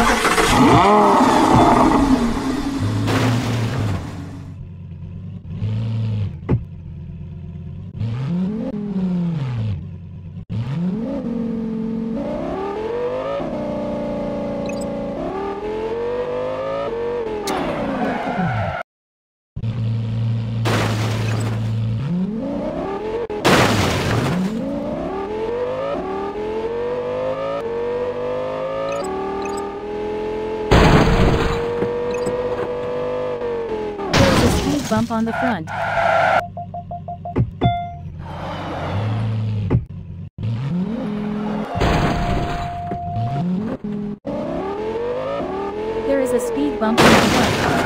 아. Bump on the front. There is a speed bump on the front.